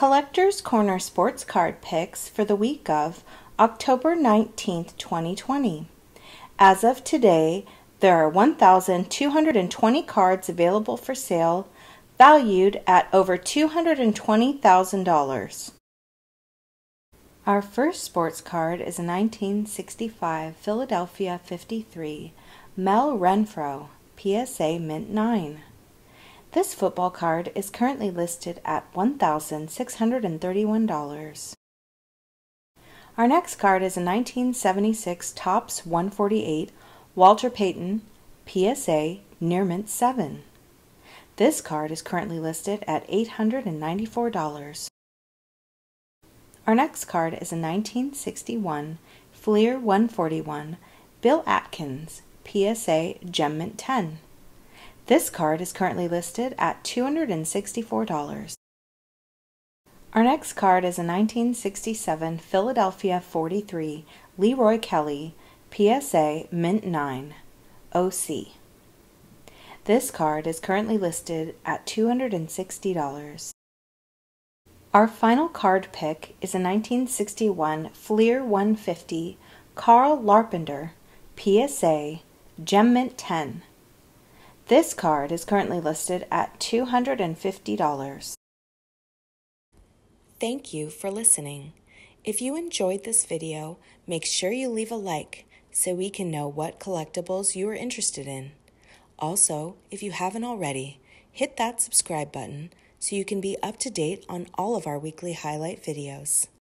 Collector's Corner Sports Card Picks for the week of October 19th, 2020. As of today, there are 1,220 cards available for sale, valued at over $220,000. Our first sports card is a 1965 Philadelphia 53 Mel Renfro PSA Mint 9. This football card is currently listed at $1,631. Our next card is a 1976 Topps 148 Walter Payton PSA Near Mint 7. This card is currently listed at $894. Our next card is a 1961 Fleer 141 Bill Atkins PSA Gem Mint 10. This card is currently listed at $264. Our next card is a 1967 Philadelphia 43 Leroy Kelly PSA Mint 9 OC. This card is currently listed at $260. Our final card pick is a 1961 Fleer 150 Carl Larpenter PSA Gem Mint 10. This card is currently listed at $250. Thank you for listening. If you enjoyed this video, make sure you leave a like so we can know what collectibles you are interested in. Also, if you haven't already, hit that subscribe button so you can be up to date on all of our weekly highlight videos.